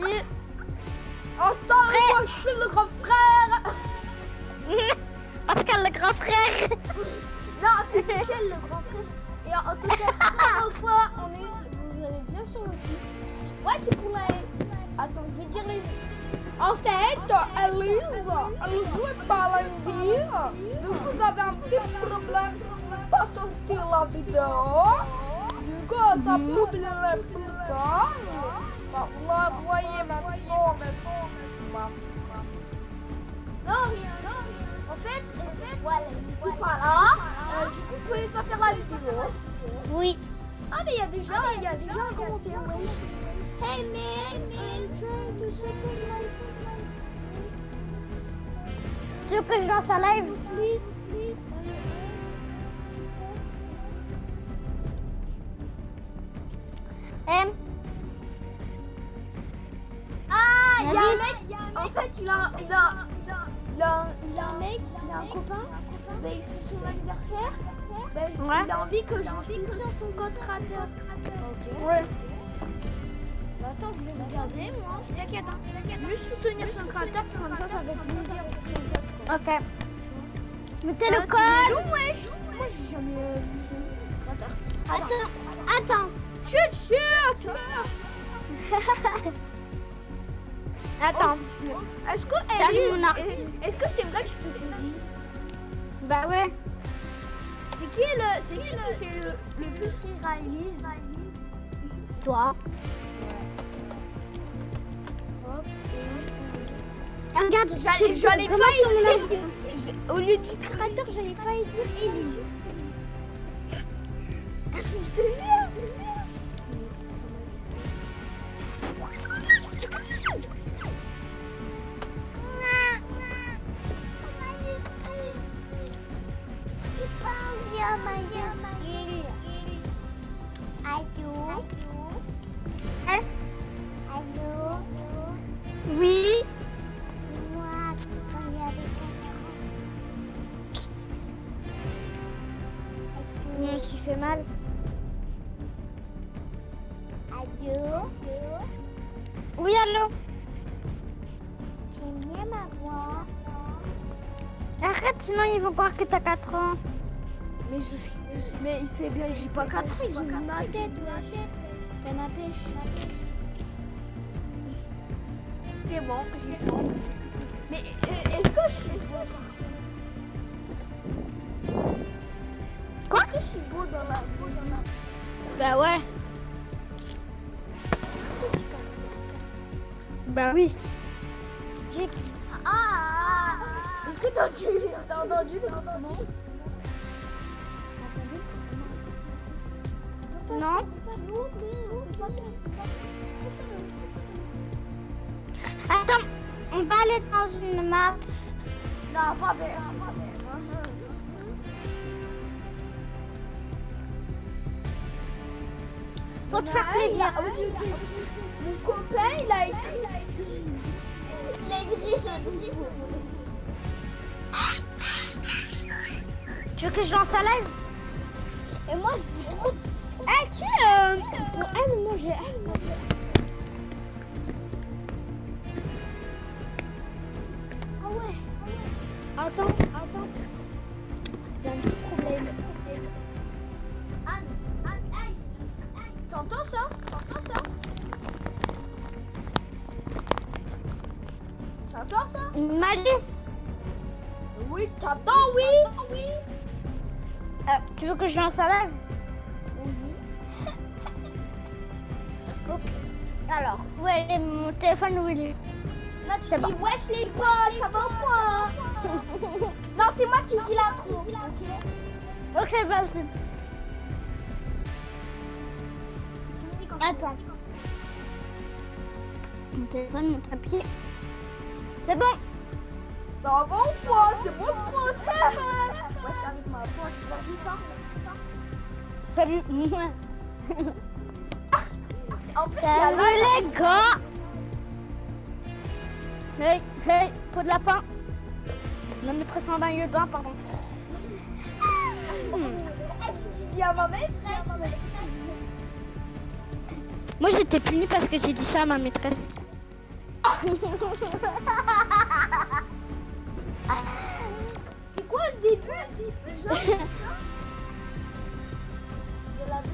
Oh, ça, moi, je suis le grand frère. Pascal, le grand frère. Non, c'est Michel, le grand frère. Et en, en tout cas, fois, on est, vous allez bien sur le cul. Ouais, c'est pour la... Attends, je vais dire les... En fait, Elise, elle jouait pas lundi. Donc, vous avez un petit problème pas sortir la vidéo. Du coup, ça publierait plus tard. Bah, vous la voyez maintenant, mais... Bah. Non, rien, non, rien. En fait, en fait, voilà, il était pas là. Euh, du coup, vous pouvez pas faire la vidéo. Oui. Ah, mais il y a déjà, il y a déjà un commentaire, wesh. Hey support my Tu veux que je lance un live? Please, please. Eh, Ah, il y a un mec, en fait, il a, il a, il a, il un mec, il a un copain, mais c'est son anniversaire. Ben, Ouais. Il a envie que je soutienne son code créateur. Ok. Ouais. Bah, attends, je vais regarder, moi. T'inquiète, hein. Juste soutenir son créateur, comme ça, ça fait plaisir pour. Ok. Mettez le tu code. Moi, j'ai jamais euh, vu son créateur. Attends. Attends. Chut, chut Attends. Oh, Est-ce que est-ce c'est vrai que je te fais rire Bah ouais. C'est qui le, c'est qui qui fait le, le plus rire à Elise Toi. Et regarde, J'allais, failli dire, au lieu du créateur, j'allais failli dire Elise. je te jure, je te jure. Oui, allô J'aime bien ma voix. Arrête, sinon ils vont croire que t'as 4 ans. Mais, je, mais c'est bien j'ai pas 4 ans, ils ont vu ma tête, wesh. Canne à pêche. C'est bon, j'y suis. Mais est-ce que je suis beau Quoi Est-ce que je suis beau dans la beau dans la Bah ouais. Bah oui. J'ai... Ah, ah, ah. Est-ce que t'as entendu T'as entendu le comment Non. Attends, on va aller dans une map. Non, pas bien. Pour te faire plaisir. Mon copain, il a écrit. Tu veux que je lance un live Et moi, je trop. Eh, tu sais, euh, pour elle, moi, j'ai. elle, moi, Ah ouais. Attends, Malice Oui, t'entends, oui Oui. Euh, Tu veux que je lance un live? Oui. Ok. Alors, où est est mon téléphone où il est? Là, tu C'est dis, wesh les potes, ça va au point Non, c'est moi qui dis l'intro, ok Ok, c'est pas possible. Attends. Mon téléphone, mon papier. C'est bon. Va ou pas C'est mon pote Moi, je suis avec ma pote, vas-y, pas Salut. En plus, Salut les gars. Hey, hey, peau de lapin. Non, mais très en bain pardon. À ma maîtresse? Moi, j'étais punie parce que j'ai dit ça à ma maîtresse.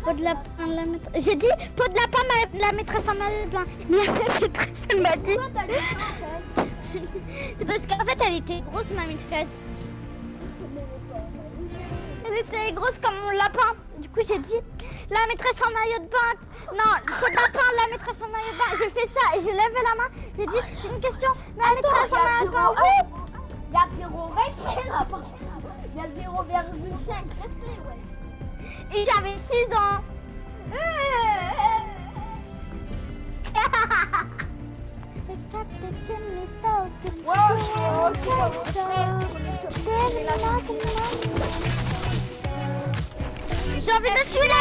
Peau de lapin, la maîtresse. J'ai dit peau de lapin, ma- la maîtresse en maillot de bain. La maîtresse, elle m'a dit. C'est parce qu'en fait, elle était grosse, ma maîtresse. Elle était grosse comme mon lapin. Du coup, j'ai dit la maîtresse en maillot de bain. Non, peau de lapin, la maîtresse en maillot de bain. J'ai fait ça et j'ai levé la main. J'ai dit j'ai une question. La maîtresse en maillot de bain. Oui. Il y Il y a 0,5 respect, ouais. Et j'avais 6 ans. J'ai envie de tuer la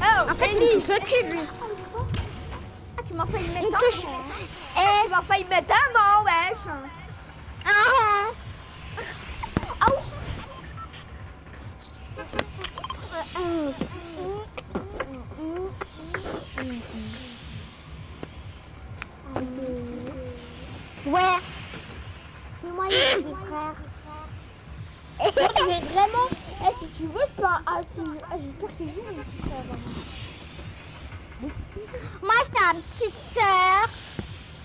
pourquoi En fait, il me touche le cul, lui. Ah, tu m'as failli Il mettre me un touche. Et... Tu m'as failli mettre un mort, wesh. Ah, Ah oui. Ouais. C'est moi le petit frère. J'ai vraiment. Eh, si tu veux, je peux. un- Ah, si... ah, J'espère que tu joues, mon petit frère. Moi, j'ai une petite sœur.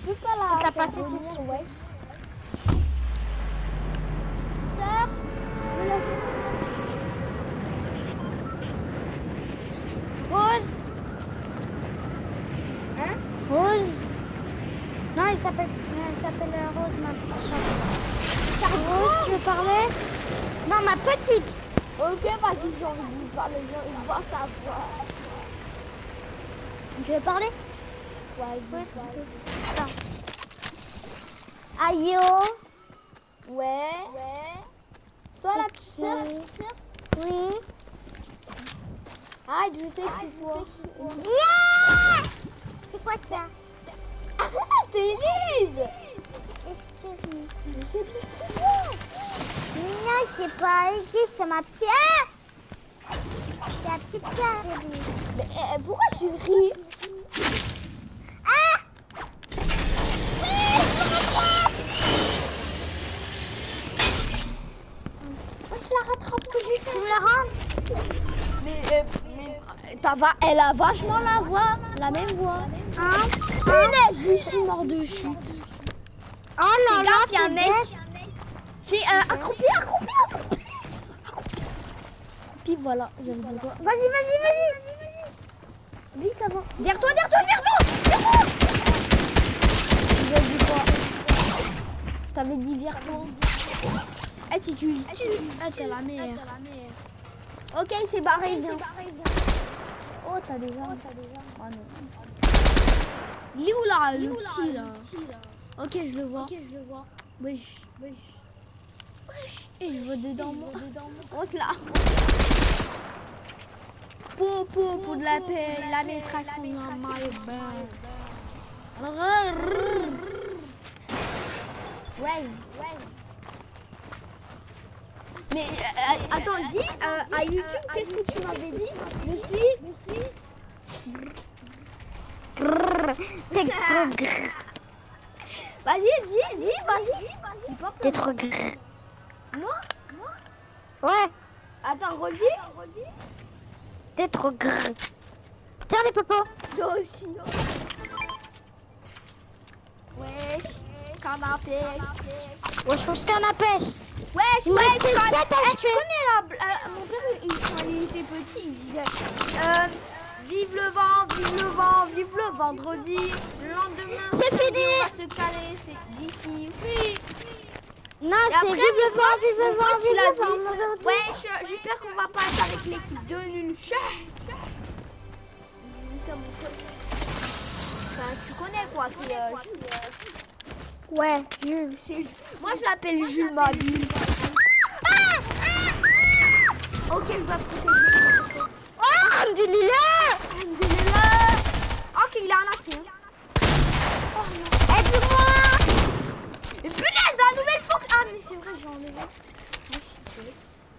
Je peux pas la. t'as faire passé venir, wesh. Sœur. Rose. Hein Rose. Non, il s'appelle, il s'appelle euh, Rose, ma petite Rose, tu veux parler Non, ma petite. Ok, vas-y, j'ai envie de lui parler. J'ai envie de voir sa voix. Tu veux parler Ouais, Ouais. Ayo. Ouais. Ouais. Toi, la petite sœur Oui. Ah, je sais que c'est toi. Yeah C'est quoi ça c'est Elise c'est. Non, c'est pas ici, c'est ma petite. Ah C'est la petite sœur. Mais euh, pourquoi tu ris elle a vachement la voix, la même voix. Hein Punaise, je suis mort de chute. Oh là là, il y a un mec. J'ai euh, accroupi, accroupi, accroupi. Accroupi, voilà, dit quoi. Vas-y, vas-y, vas-y. Vite avant. Derrière toi, derrière toi, derrière toi, derrière toi. Quoi T'avais dit vers toi. Eh, si tu. Ah, t'es la mère. Ok, c'est barré, viens. Oh, t'as des armes. Oh non. Il est où là, le petit là Ok, je le vois. Ok, je le vois. Wesh, wesh. Wesh. Et je vois dedans moi. Honte là. Pour, pour, pour de la paix, la maîtresse en maillot de bain. Rez. Mais euh, attends, dis euh, à YouTube, qu'est-ce que tu m'avais dit? Je suis. T'es trop gr. Vas-y, dis, dis, vas-y. T'es trop gr. Moi? Ouais, Attends, redis. T'es trop gr. Tiens les popos. Toi aussi. Wesh, canapé. Wesh, wesh, quand- sept à Eh, tu connais la... bl- euh, mon père, il, quand il était petit, il disait... euh, vive le vent, vive le vent, vive le vendredi. Le lendemain, C'est fini. On va se caler, c'est d'ici. Oui. Non, c'est vive le vent, vive le vent, vive le vent. Wesh, j'espère qu'on va pas être avec l'équipe de nul. Tu connais quoi, c'est... euh, Ouais, Jules. Moi, je l'appelle Jules Mabille. Ah, Ok, je vais pousser. Oh, du lilas Alhamdulillah. Ok, il a un HP. Oh non. Aide-moi Mais punaise, la nouvelle fois que...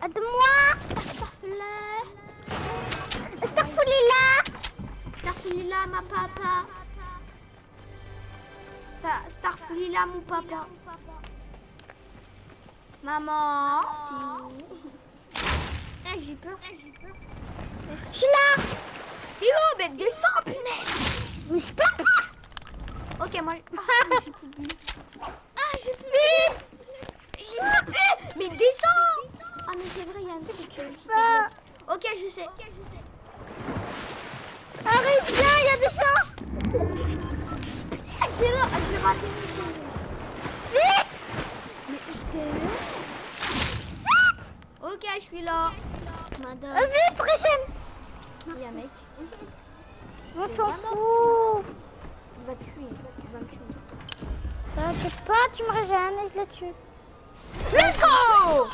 Aide-moi Starfoulila Starfulila, ma papa. Star- Starfulila, mon papa. Maman. Eh, j'ai peur. Je suis là où Mais descends, punaise. Mais je peux pas Ok, moi. Ah, j'ai plus. Ah, j'ai plus Vite J'ai plus bu Mais descends Ah, mais c'est vrai, il y a un truc. pas. Ok, je sais. Arrête, viens, il y a des gens Ah, j'ai ah, raté. Vite Mais j'étais Vite Ok, je suis là. Euh, Madame. Vite, Richem Il y a un mec. On s'en fout Il va tuer. Il va me tuer. T'inquiète pas, tu me régènes et je le tue. Let's go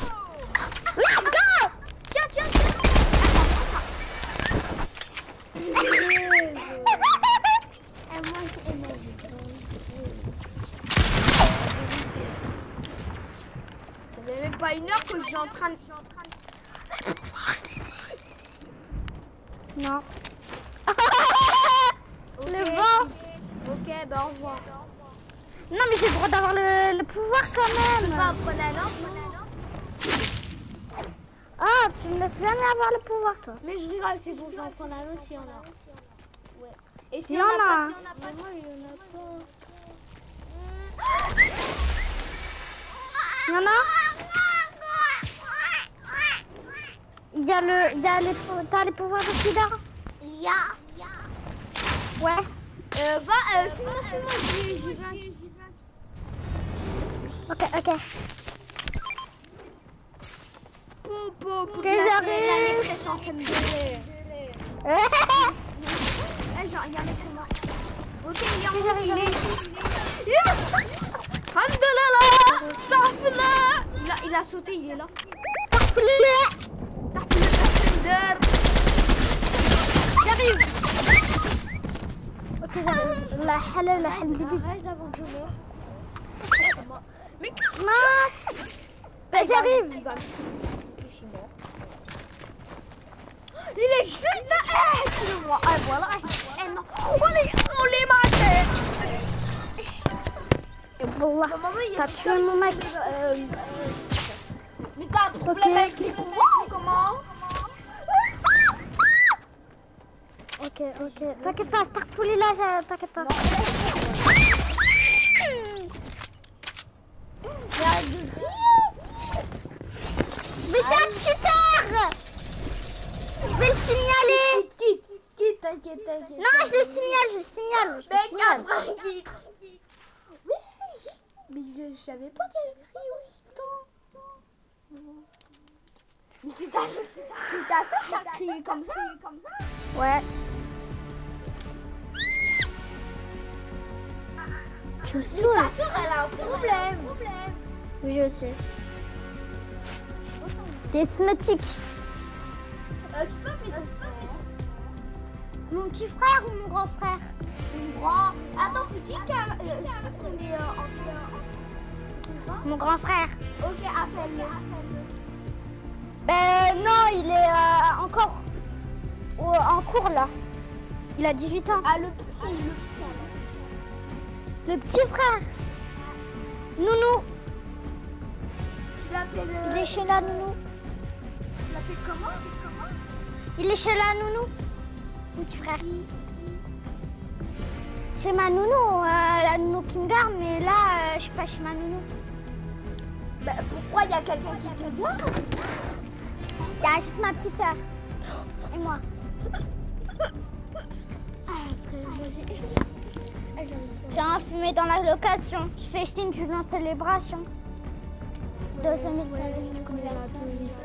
Let's go Tiens, tiens, tiens. Ça fait même pas une heure que je suis en train de... Non. Le vent Ok, bah au revoir. Non, mais j'ai le droit d'avoir le, le pouvoir quand même. Pas prendre la lampe. Ah, tu me laisses jamais avoir le pouvoir, toi. Mais je rigole, c'est bon, je vais en prendre un autre s'il y en a. Ouais. Et si Il y en on a. pas, si on a pas, moi, il y en a pas. Il y en a Il y a le... Il y a les... T'as les pouvoirs de Spider Ya. Ouais. Euh, va, euh, suis-moi, suis-moi, j'ai j'ai vaincu. Ok, ok. Pou, pou, pou, Que la- j'arrive. En train de gueuler. Eh, genre, il y a un mec sur moi. Ok, il est en haut, il est Alhamdulillah Starfullah il a, il a sauté, il est là. Starfullah Starfullah J'arrive Ok, j'arrive. La halal, la halal. Arrête avant que je meure. Mais Mince Bah, j'arrive mort. Il est juste derrière de moi. Ah voilà. Eh non. On les, on les matait. Et voilà. T'as tué mon mec. Euh, mais t'as un problème Ok. avec les pouvoirs ou comment? Ok, ok. T'inquiète pas, Starfully là, j'ai- t'inquiète pas. Mais arrête de crier. Mais c'est un cheater Je vais le signaler Quitte, quitte, quitte, t'inquiète, t'inquiète. Non, je le signale, je le signale. Je le Mec, signale. après, quitte. Mais, mais je savais pas qu'elle crie aussitôt. Mais c'est ta, soeur qui a crié comme ça. Ouais. Je saoule. ta soeur, elle a un problème. Oui, je sais. Des smétiques. Euh, Mon petit frère ou mon grand frère? Mon grand. Attends, c'est qui qui a. Euh, euh, Mon grand frère. Ok, appelle-le. Ben non, il est euh, encore au- en cours là. Il a 18 ans. Ah, le petit, le petit. Le petit frère. Nounou. Tu l'appelles. euh, Il est chez la nounou. Tu l'appelles comment? Comment Il est chez la nounou. Mon petit frère. Chez ma nounou, euh, la nounou garde, mais là, euh, je suis pas chez ma nounou. Bah, pourquoi il y a quelqu'un qui te garde Il y a juste ma petite soeur. Et moi. Ah, j'ai. Ah, un fumé dans la location. Je fais jeter une journée en célébration. De 2022. je connais la police.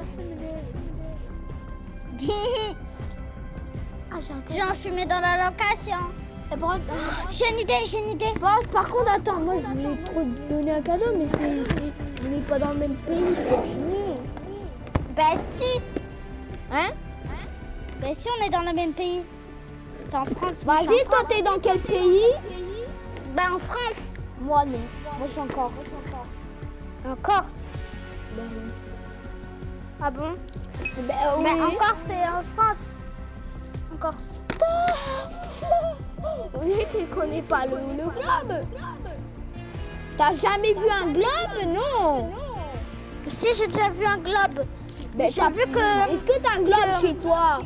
Ah, j'ai un fumé dans la location. Eh, par, J'ai une idée, j'ai une idée. par, par contre, attends, moi je voulais trop te donner un cadeau, mais c'est, on n'est pas dans le même pays, c'est Ben si. Hein Ben si, on est dans le même pays. T'es en France. Vas-y, en toi t'es dans quel pays Ben en France. Moi non, moi je suis encore. En Corse. Ben oui. Ah bon Ben oui. Mais en Corse, c'est en France. En Corse. Oui, tu connais pas le, le globe. T'as jamais vu un globe, non? Si, j'ai déjà vu un globe. Ben, J'ai vu que- Est-ce que t'as un globe que- chez toi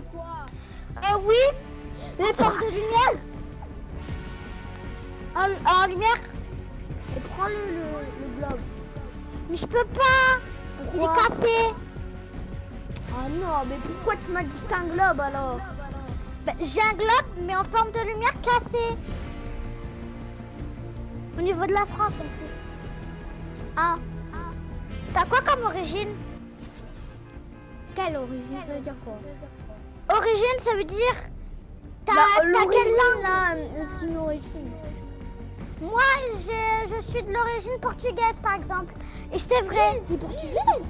Euh, oui. Les formes de lumière. En, en lumière. Prends-le, le, le globe. Mais je peux pas. Il est cassé. Ah non, mais pourquoi tu m'as dit que t'as un globe alors Ben, j'ai un globe, mais en forme de lumière cassé. Au niveau de la France en plus. Ah, T'as quoi comme origine? Quelle origine Ça veut dire quoi Origine, ça veut dire. T'as Bah, t'as quelle langue là, ce qui nous origine. Moi, je, je suis de l'origine portugaise, par exemple. Et c'est vrai. T'es portugaise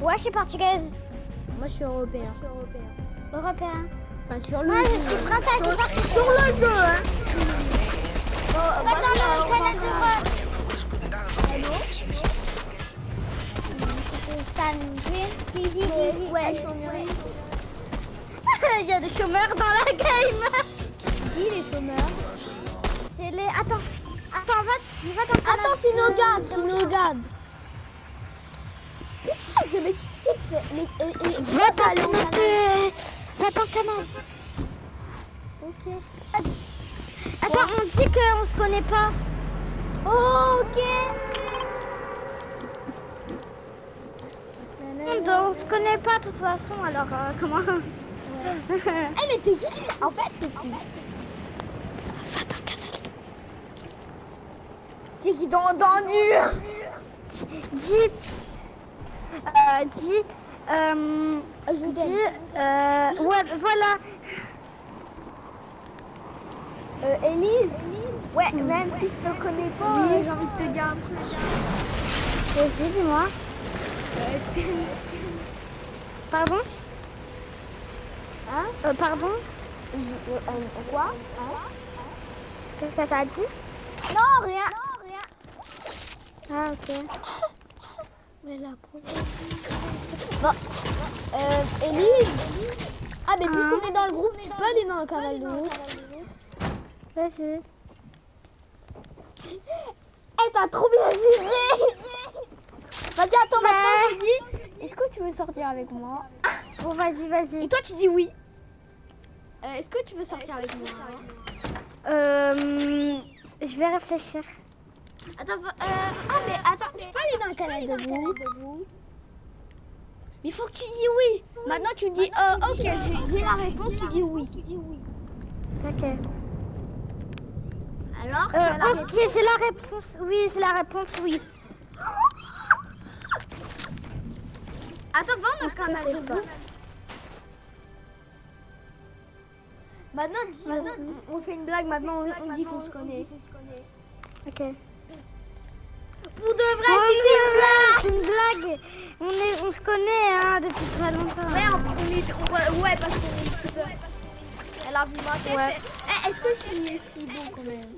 Ouais, je suis portugaise. Moi je suis européen. Européen. Enfin sur le Moi, jeu. je suis française. Sur, sur le jeu, hein Oh, dans le canal de Ouais, Il y a des chômeurs dans la game. qui les chômeurs C'est les. Attends. Attends, va. Attends, c'est nos gars, c'est Mais qu'est-ce qu'il fait Mais, et, et, Va au canal. Va le canal. Ok. Attends, on dit qu'on se connaît pas. ok. On, on se connaît pas de toute façon, alors euh, comment Eh mais t'es qui? En fait, t'es qui? Va dans le canal. T'es qui dans, dans dur Dis. Euh, dis. Euh, Je dis. Euh, ouais, voilà. Euh, Elise? Ouais, même si je te connais pas, euh, j'ai envie de te dire un truc. Vas-y, dis-moi. Pardon Hein euh, Pardon Je- euh, euh, Quoi Hein Qu'est-ce que t'as dit Non, rien. Non, rien. Ah, ok. Mais la Bon, euh, Elise Ah, mais puisqu'on est dans le groupe, tu peux aller dans le canal de groupe Vas-y. Eh, t'as trop bien géré Vas-y, attends, maintenant je te dis, est-ce que tu veux sortir avec moi Bon, vas-y, vas-y. Et toi, tu dis oui. Euh, est-ce que tu veux sortir avec moi Euh, je vais réfléchir. Attends, euh, ah, mais attends, je peux aller dans le canal de vous Mais il faut que tu dis oui. Maintenant, tu dis, euh, ok, j'ai la réponse, tu dis oui. Ok. Alors, tu Euh, ok, j'ai la réponse. Oui, j'ai la réponse, oui. Attends, va canal de vous. Maintenant, dis, on, on fait une blague, maintenant on, on dit qu'on se connaît. Ok. Pour de vrai, c'est une blague C'est une blague. On, est, on se connaît hein, depuis très longtemps. Ouais, on, on on ouais, parce qu'on est youtubeurs. Elle a vu ma tête. Ouais. Eh, Est-ce que je suis si beau quand même?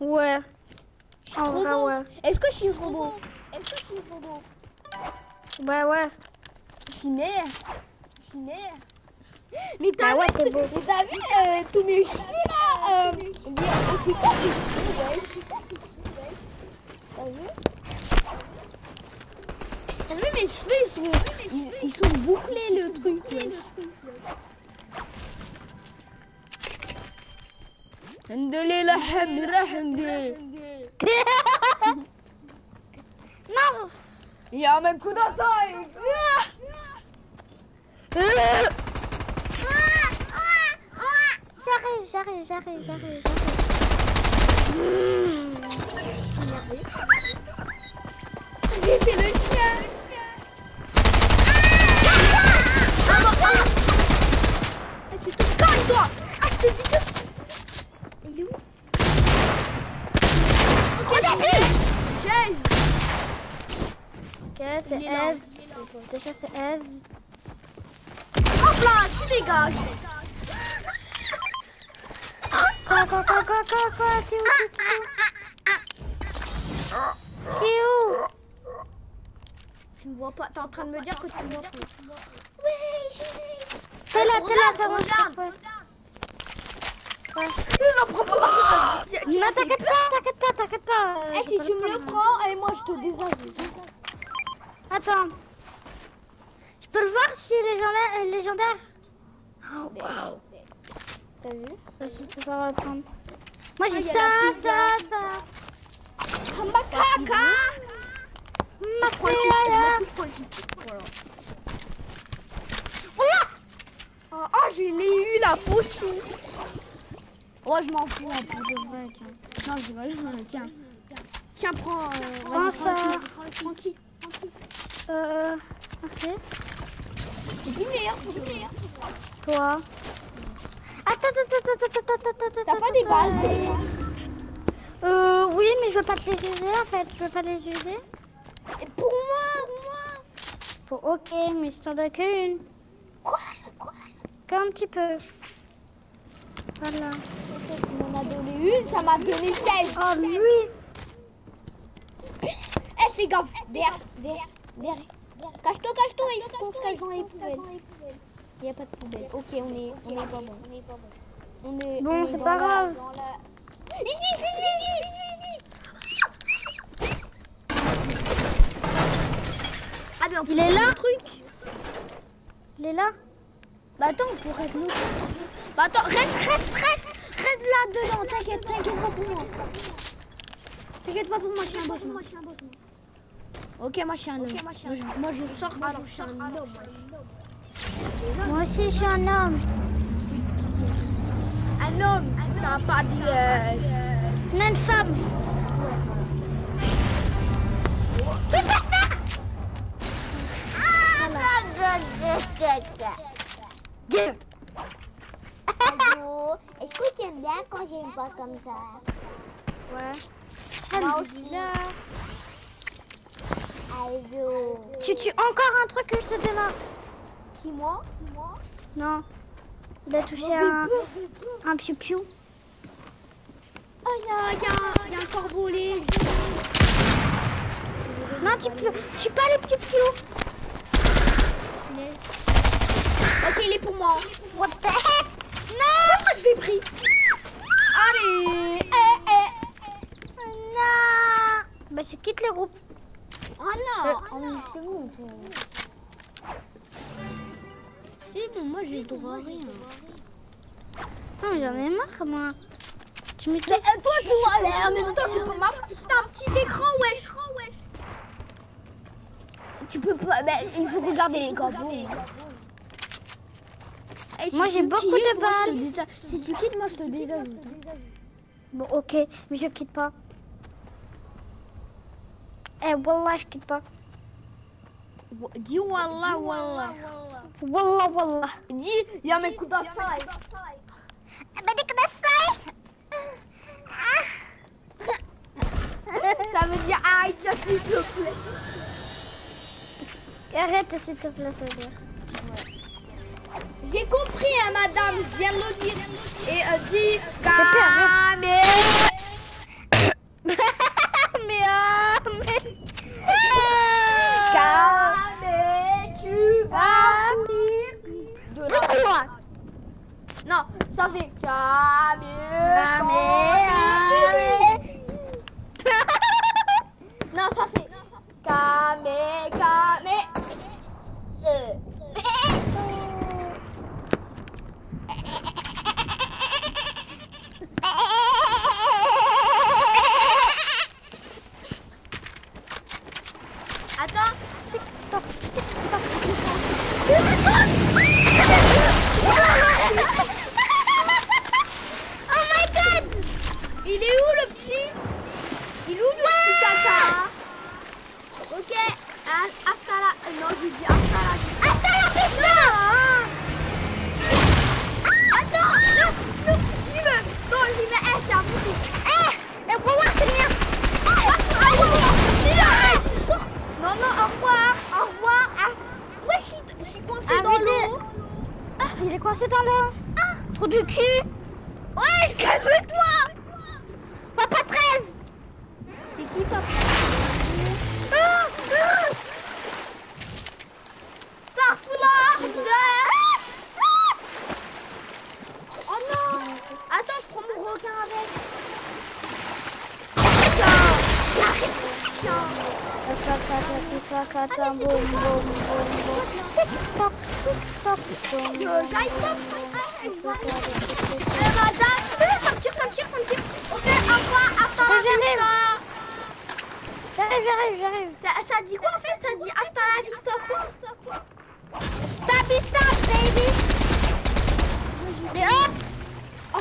Ouais. En Trop vrai, beau. Est-ce que je suis trop beau? Est-ce que je suis trop beau? Ouais, ouais. Je suis mère. Je suis mère. Mais t'as Bah ouais, vu, beau. mais t'as vu euh, tous mes là euh, euh, C'est quoi Ouais, Ouais. T'as vu? T'as vu mes cheveux ils sont, ils, ils sont bouclés le truc. ouais. Alhamdulillah, alhamdulillah, alhamdulillah. Non Il y a un coup d'ensemble. J'arrive, j'arrive, j'arrive, j'arrive. C'est. Aise. Déjà, c'est Aise. Hop là, tu dégages Quoi, quoi, quoi, quoi, quoi, quoi T'es où, t'es où, t'es où T'es où pas. T'es en train de me dire que tu vois pas. T'es là, t'es là, ça va. regarde. Ouais. Non, prends pas. Non, t'inquiète pas, t'inquiète pas, t'inquiète pas. Eh, j'ai si tu me le prends, et moi je te désavise. Attends. Je peux le voir si est légendaire, euh, légendaire Oh, wow. T'as vu Je peux pas le prendre. Moi j'ai Ah, ça, ça, pizza. ça. Ma caca Ma frère. Ah, ah, je l'ai eu la potion. Oh, je m'en fous, hein, pour de vrai, tiens. Non, je rigole, tiens. Tiens, prends. Euh, Prends ça. tranquille, tranquille, tranquille. Euh, merci. C'est qui le meilleur c'est le meilleur Toi. Attends, attends, attends, attends, attends, attends, attends. T'as pas des balles attends. Euh, oui, mais je veux pas te les user en fait. Je veux pas les user. Et pour moi, pour moi. Bon, ok, mais je t'en donne qu'une. Quoi? Quoi? Qu'un petit peu. Voilà. Tu m'en as donné une, ça m'a donné 16. Oh, lui. Eh, fais gaffe. Derrière, derrière, derrière. Cache-toi, cache-toi, il faut qu'on se cache dans les poubelles. Il n'y a pas de poubelle. Ok, on est, on est pas bon. On est bon. On est, Bon, on est c'est pas grave. Ici, ici, ici, ici. Ah, peut Il est là le truc. Il est là Bah attends, on pourrait être l'autre. Bah attends, reste, reste, reste. Reste là-dedans, t'inquiète, t'inquiète pas pour moi. T'inquiète pas pour moi, je suis un boss. moi. Ok, moi je suis un homme. Moi, je, moi, je sors alors je suis un homme. Moi aussi, je suis un homme. Un homme, ça va pas dire. euh, une femme. Gueule. Allô Est-ce que tu aimes bien quand j'ai une voix comme ça Ouais. Moi aussi. Tu tues encore un truc que je te demande. Qui moi? Moi? Non. Il a touché un, un piou-piou. Oh, il y a, un corbeau. Non, tu peux, tu pas les piou-piou. Ok, il est pour moi. What the heck? Non je l'ai pris? Allez Eh, eh Non Bah, je quitte le groupe. Oh non mais c'est bon. C'est bon, moi j'ai le droit à rien. Non, mais j'en ai marre, moi. Tu mets. Mais euh, toi, tu vois, mais en même temps, c'est pas marrant. C'est un petit écran, wesh. Tu peux pas, mais il faut regarder les corbeaux. Eh, si Moi, tu j'ai beaucoup de balles. Si tu quittes, moi je te désajoute. Bon, ok, mais je quitte pas. Eh, Wallah, je quitte pas. Dis wallah, wallah. Wallah, Wallah. Dis, y'a mes coups d'assaille. Bah, dès que Ça veut dire arrête ça, s'il te plaît. Arrête, s'il te plaît, ça veut dire. J'ai compris, hein, madame, je viens de le dire. Et euh, dis, pire, mais... mais, ah, mais... Camé, tu vas mourir de la... Pourquoi Non, ça fait Camé, Non, ça fait Camé, Camé. Euh. Attends. Oh my god Il est où le petit Il est où le petit caca Ok, à- hasta la... euh, Non, je dis hasta la... Hasta la vista Attends, non, non, j'y vais Non, j'y vais, eh, c'est à vous Eh, eh, Wallah, c'est bien Ah, ah, ouais, dis là, eh, tu sors. Non, non, au revoir, au revoir ah. Ouais, je suis- je suis coincée Ah, dans mais l'eau Ah, il est coincé dans l'eau Trou du cul Ouais, calme-toi Papa 13 C'est qui, papa requin. Euh, J'arrive pas. Eh, madame, ça me tire, ça me tire, ça me J'arrive. J'arrive. Ça, dit quoi en fait Ça dit hasta la vista quoi stop, baby. Oh,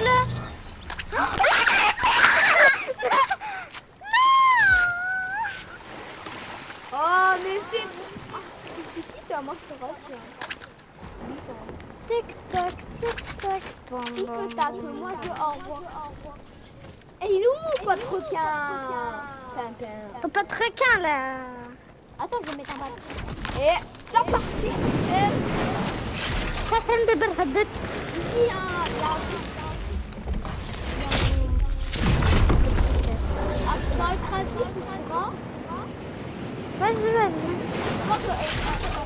le. Oh, mais c'est. Ah, Moi, je te retire. Tic tac, tic tac, bam, Tic tac, moi je revoir. Et il est où mon pote requin pas de requin là. Attends, je vais mettre un balle. Et c'est parti. Et Ça fait de belles haddets. ici, hein, petit- Ah, Dans le trafic, tu vois Vas-y, vas-y. Je- euh,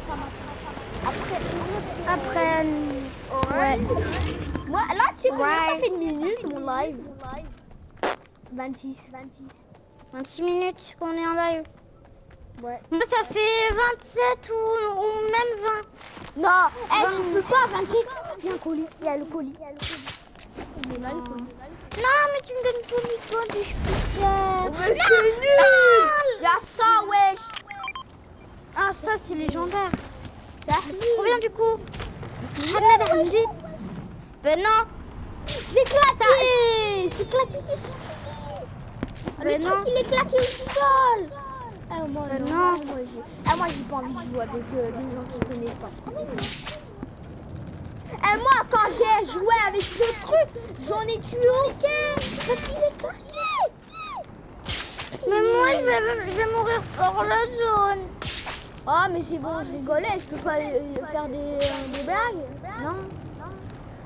Après, Après, ouais. Moi, là, tu sais combien ça fait de minutes mon live? 26. 26. 26 minutes qu'on est en live. Ouais. Moi, ça fait 27 ou, ou même 20. Non, eh, tu peux pas, 27. Il y a un colis. Il y a le colis. Il est là, le colis. Non, mais tu me donnes tout le toi du spécial. Mais c'est nul Il y a ça, wesh Ah, ça, c'est légendaire. Ça trop bien du coup. Hamdi. Ben non. C'est claqué C'est claqué qui sont tués. Ah, Mais Le truc, non. il est claqué au sous-sol Ah, moi, Mais non, ah, moi, j'ai pas envie de jouer avec euh, des gens qui connaissent pas. Et moi, quand j'ai joué avec ce truc, j'en ai tué aucun Parce qu'il est claqué Mais moi, je vais, je vais mourir hors la zone. Oh, mais c'est bon, je rigolais, je peux pas euh, faire des, euh, des blagues Non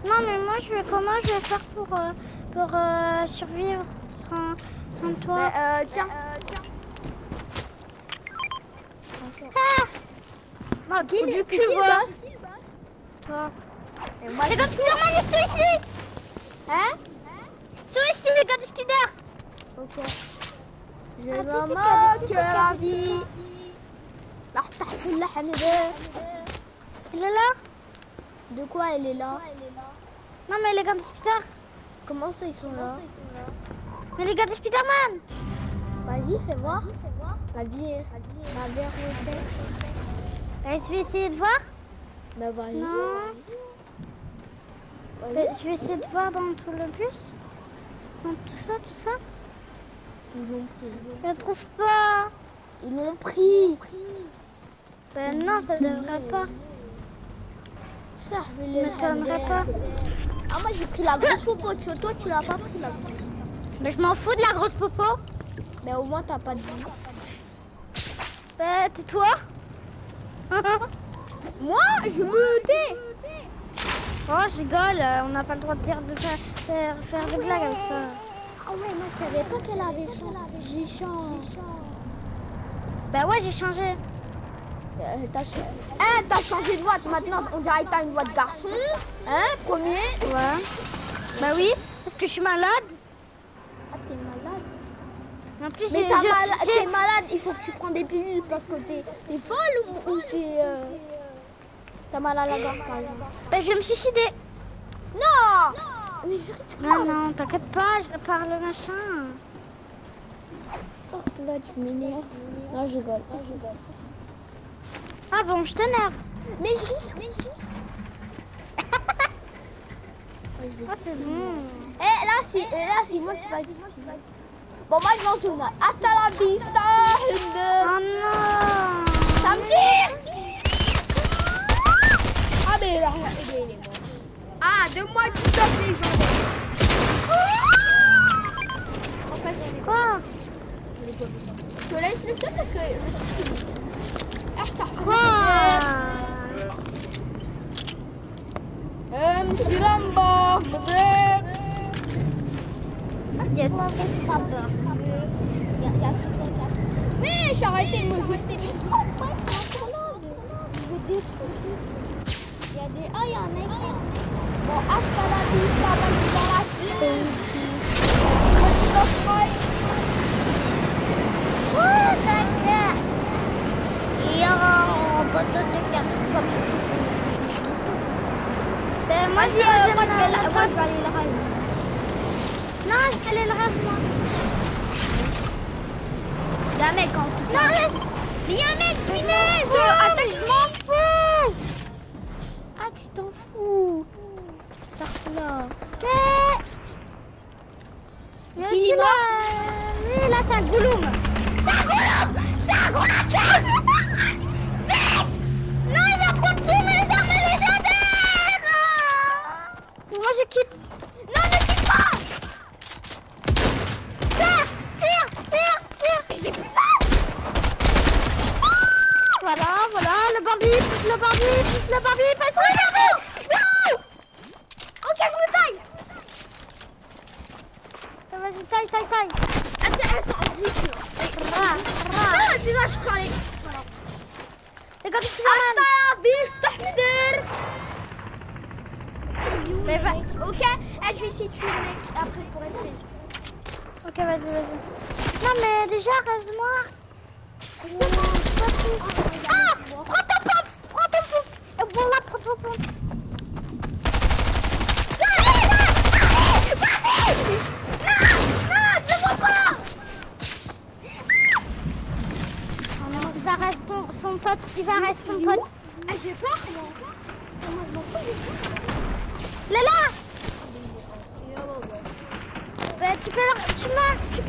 Non, mais moi, je vais comment je vais faire pour, euh, pour euh, survivre sans, sans toi Mais, euh, tiens. Ah Ah, trou du c'est cul, qui le va. boss Toi. Gars de Spider-Man, ils sont ici Hein Ils sont ici, les gars de Spider Ok. Je Ah, me tu sais qu'il y a des moque la vie. La hamida. Il est là De quoi elle est là Non, mais les gars de Spider. Comment ça ils sont là Mais les gars de Spider-Man Vas-y, fais voir. La est. La vérité. Allez, je vais essayer de voir. Mais vas-y. Euh, Je vais essayer de voir dans tout le bus. Dans tout ça, tout ça. Ils l'ont pris. Je ne trouve pas. Ils l'ont pris. Ben non, ça devrait pas. Ça Je m'étonnerais pas. Ah, moi j'ai pris la grosse popo. Tu- Toi, tu l'as pas pris la grosse. Mais je m'en fous de la grosse popo. Mais au moins, t'as pas de vie. Ben, tais-toi. Moi, je me tais. oh, je rigole. euh, On n'a pas le droit de dire de faire, faire, faire des blagues avec ça. Ah ouais, moi je savais pas qu'elle avait changé. J'ai changé. Ben ouais, j'ai changé. Euh, t'as Eh, t'as changé de voix. Maintenant, on dirait que t'as une voix de garçon. Hein, premier. Ouais. Bah oui, parce que je suis malade. Ah, t'es malade. En plus, Mais mal- t'es malade, il faut que tu prends des pilules parce que t'es t'es folle ou, ou c'est. euh, T'as mal à la gorge par exemple. Ben, je vais me suicider. Non Mais je Non, non, t'inquiète pas, je répare le machin. Attends, là tu m'énerves. Non, je rigole. je rigole. Ah bon, je t'énerve. Mais je ris, mais je ris. Oh, c'est bon. Eh, là c'est là c'est moi qui va Bon, moi je m'en souviens. Hasta la vista. Oh non. Ça me tire Ah mais là, il est mort. Ah, deux mois de stop légendaire. En fait, est Quoi? Je te laisse le parce que le truc Ah, je t'en Quoi Euh, Tiramba, bébé. Yes. Mais j'ai arrêté de me jeter de ben, moi, moi, je vais la... Non, je vais aller le rêve, moi. Il mec en fait. Non, laisse. Mais mec, punaise. Attends, je m'en fous. Ah, tu t'en fous. Par là. Ok. Qui y va là, c'est un gouloum. C'est un gouloum Moi, je quitte. Non, ne quitte pas. Tire Tire Tire Tire. J'ai plus d'armes Voilà, voilà, le bandit, le bandit, le bandit, passe le bandit Non. Ok, je me taille. Vas-y, taille, taille, taille. Attends, attends, vite Ra, ra. Ah, tu vas, je crois les... Les gars, tu vas mal Mais va- Ok, eh, je vais essayer de tuer le mec, après je pourrai te faire. Ok, vas-y, vas-y. Non, mais déjà, reste-moi. Ah Prends ton pompe Prends ton pompe prends ton pompe. Non, je vois pas Oh non, il va rester ton- son pote, il va rester son pote. Ah, j'ai peur, moi. Moi, je m'en fous, j'ai peur. Léla bah, tu peux le, tu me, tu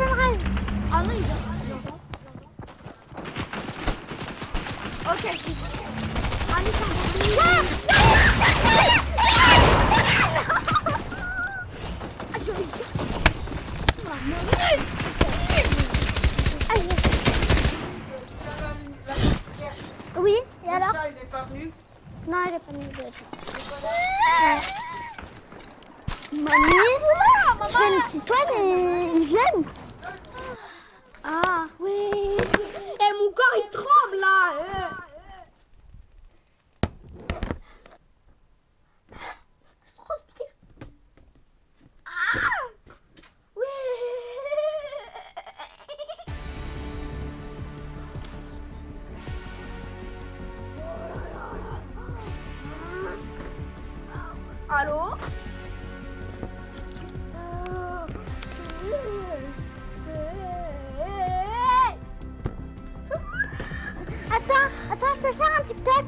attends, attends, je peux faire un TikTok?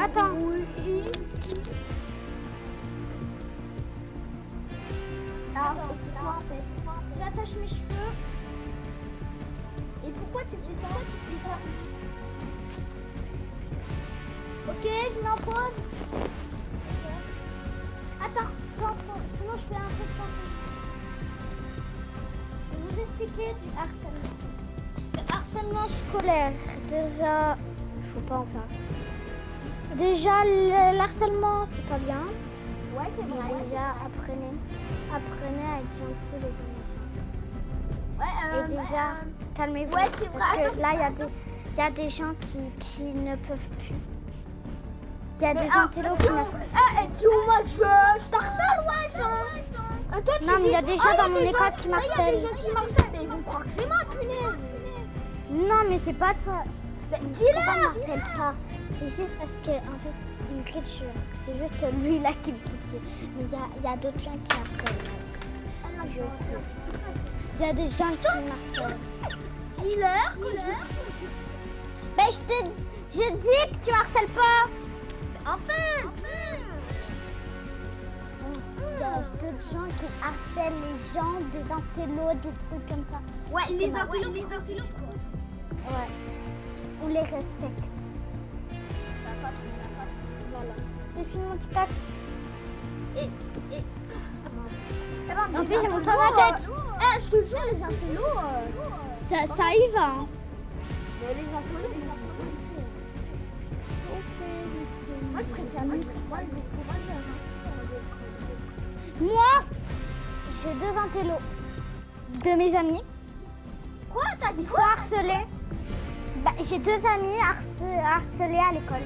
Attends. Ah, pourquoi? en fait? J'attache mes cheveux. Et pourquoi tu fais ça? Tu fais ça? Ok, je m'en pose. Attends, sans sinon je fais un peu de fond. Je vais vous expliquer du harcèlement. Le harcèlement scolaire, déjà, faut pas en faire. Déjà, le, l'harcèlement, c'est pas bien. Ouais, c'est vrai. déjà, apprenez, apprenez à être gentil les amis. Ouais, Et euh, déjà, calmez-vous. ouais, c'est vrai. Parce que Attends, là, il y, y a des gens qui, qui ne peuvent plus. Il y a Mais, des ah, intellos qui ne peuvent Eh, eh, tu que je, je t'harcèle, wesh hein. Ah, toi, tu Non, mais il y a des gens ah, dans mon école gens- qui ah, Il y a des gens qui m'harcèlent, mais ils vont croire que c'est moi, punaise. Non, mais c'est pas toi. Dis-leur Marcel pas C'est juste parce que, en fait, il me crie dessus. C'est juste lui là qui me crie dessus. Mais il y a, a d'autres gens qui harcèlent. Je sais. Il y a des gens qui m'harcèlent. Dis-leur que je te. Je dis que tu harcèles pas. Enfin Il y a d'autres gens qui harcèlent les gens, des intellos, des trucs comme ça. Ouais, les C'est intellos, les intellos, quoi. Ouais. On les respecte. Trop, bah, pas trop. Voilà. J'ai fini mon TikTok. Et, et... En plus, j'ai mon temps à tête. Eh, je te jure, les intellos... euh, Ça, ça y va. hein. Mais les intellos, les intellos... Moi, je préfère... Moi, je. Moi, j'ai deux intellos de mes amis. Quoi T'as dit Ils sont harcelés. Bah, j'ai deux amis harce- harcelés à l'école.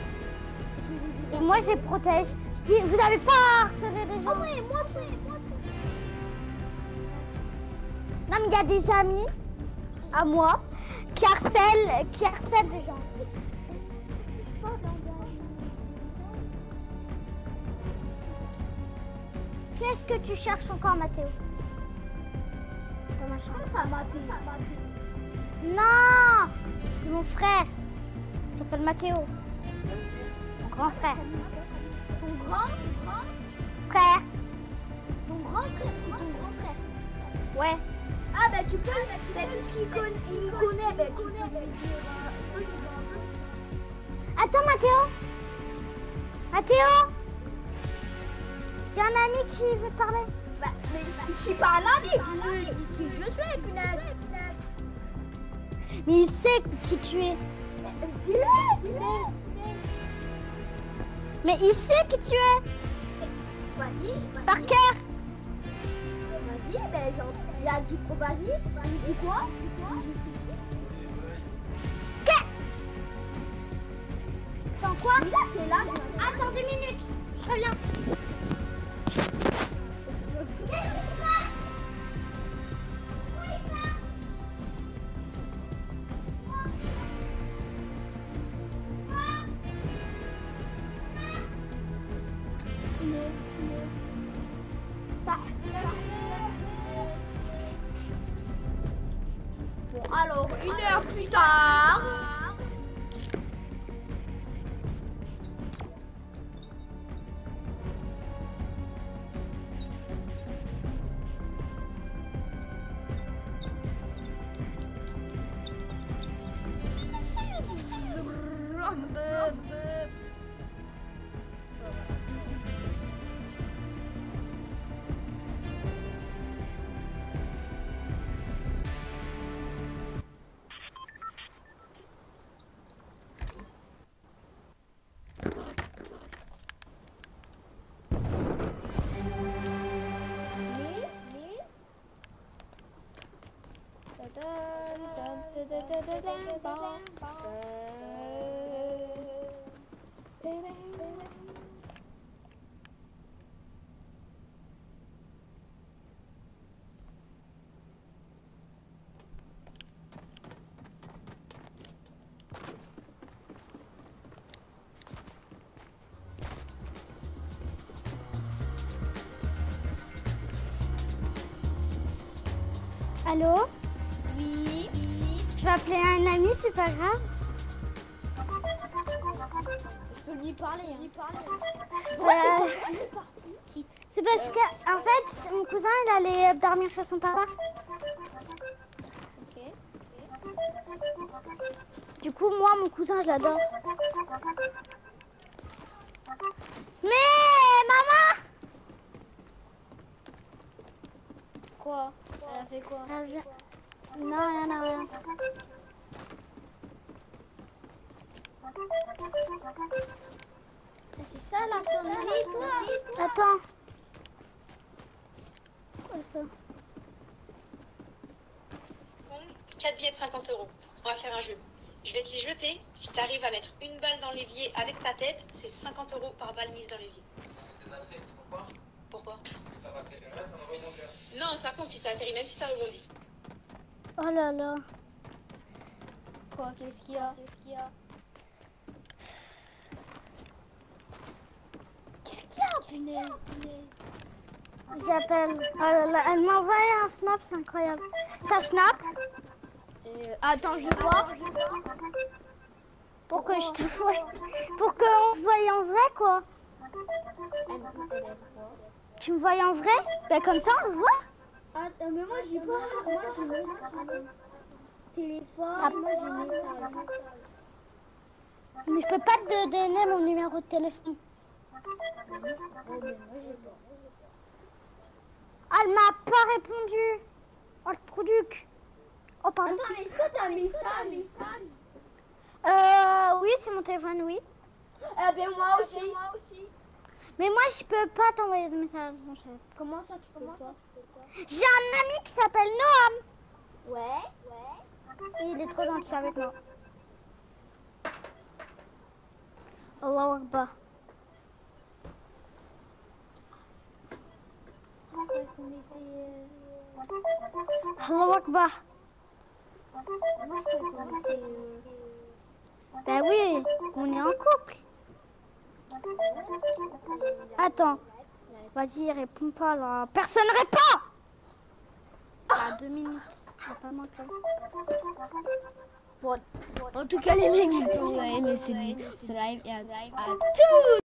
Et moi, je les protège. Je dis, vous n'avez pas à harceler les gens. Ah ouais, moi, Non, mais il y a des amis à moi qui harcèlent, qui harcèlent des gens. Qu'est-ce que tu cherches encore, Mathéo? Dans ma chambre. Ça m'a Non C'est mon frère. Il s'appelle Mathéo. Mon grand frère. Ton grand Frère Ton grand frère, c'est ton grand frère. Ouais. Ah bah tu peux, bah, puisqu'il connaît, il connaît, bah tu peux lui dire, euh. Attends, Mathéo Mathéo Il y a un ami qui veut te parler. Bah, mais je suis pas un ami, je dis qui je suis, punaise. Mais il sait qui tu es. Dis-le, dis-le. Mais il sait qui tu es. Vas-y, vas-y. Par cœur. Vas-y, ben genre, il a dit, oh, vas-y, il dit quoi? Je suis qui Attends quoi? Attends deux minutes. Je reviens. Allô? Oui. Je vais appeler un ami, c'est pas grave. Je peux lui parler. Hein. Lui parler. Euh, c'est parce que, en fait, mon cousin, il allait dormir chez son papa. Du coup, moi, mon cousin, je l'adore. Mais, maman Quoi? Elle a fait quoi? Non, rien, rien. C'est ça la sonnerie, toi Attends. Quoi ça? 4 billets de 50 euros. On va faire un jeu. Je vais te les jeter. Si tu arrives à mettre une balle dans l'évier avec ta tête, c'est 50 euros par balle mise dans l'évier. Pourquoi? Pourquoi? Ça va t'aider, ça va rebondir. Non, ça compte si ça atterrit, même si ça rebondit. Oh là là. Quoi Qu'est-ce qu'il y a Qu'est-ce qu'il y a Qu'est-ce qu'il y a, punaise J'appelle. Oh là là, elle m'a envoyé un snap, c'est incroyable. T'as snap Euh, Attends, je voir. Pour que je te voie. Pour qu'on se voie en vrai, quoi. Tu me vois en vrai Ben comme ça, on se voit. Ah, mais moi j'ai pas. Moi j'ai message. Téléphone, moi j'ai message. Mais je peux pas te donner mon numéro de téléphone. Elle m'a pas répondu. Oh, le trou duc. Oh, pardon. Attends, est-ce que t'as un message Euh, oui, c'est mon téléphone, oui. Eh ben moi aussi. Mais moi, je peux pas t'envoyer de message. mon chef. Comment ça tu peux pas J'ai un ami qui s'appelle Noam. Ouais, ouais. Il est trop gentil avec moi. Allahu Akbar. Allahu Akbar. Ben oui, on est en couple. Attends. Vas-y, réponds pas là. Personne répond À deux minutes. On va pas manquer. En tout cas, les mecs, que vous avez aimé ce ce live et à, à tout